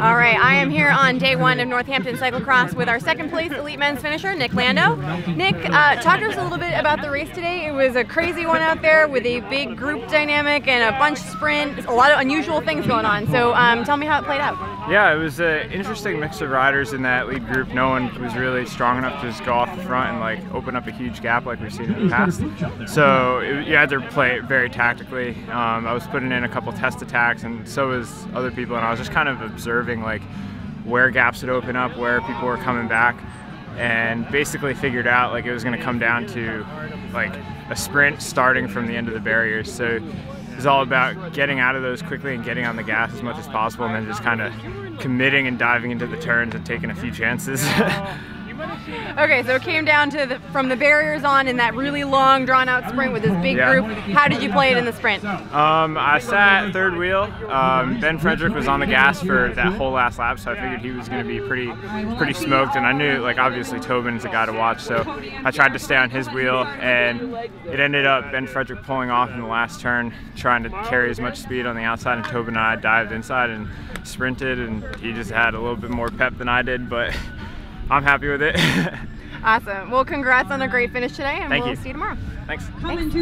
All right, I am here on day one of Northampton Cyclocross with our second place elite men's finisher, Nick Lando. Nick, uh, talk to us a little bit about the race today. It was a crazy one out there with a big group dynamic and a bunch sprint, a lot of unusual things going on. So um, tell me how it played out. Yeah, it was an interesting mix of riders in that lead group. No one was really strong enough to just go off the front and like open up a huge gap like we've seen in the past. So it, you had to play it very tactically. Um, I was putting in a couple test attacks, and so was other people, and I was just kind of observing like where gaps would open up, where people were coming back, and basically figured out like it was going to come down to like a sprint starting from the end of the barriers. So was all about getting out of those quickly and getting on the gas as much as possible, and then just kind of committing and diving into the turns and taking a few chances. Okay, so it came down to the, from the barriers on in that really long, drawn-out sprint with this big yeah. group. How did you play it in the sprint? Um, I sat third wheel. Um, ben Frederick was on the gas for that whole last lap, so I figured he was going to be pretty, pretty smoked. And I knew, like, obviously Tobin's a guy to watch, so I tried to stay on his wheel, and it ended up Ben Frederick pulling off in the last turn, trying to carry as much speed on the outside, and Tobin and I dived inside and sprinted, and he just had a little bit more pep than I did, but. I'm happy with it. awesome. Well, congrats on a great finish today, and Thank we'll you. see you tomorrow. Thanks. Thanks.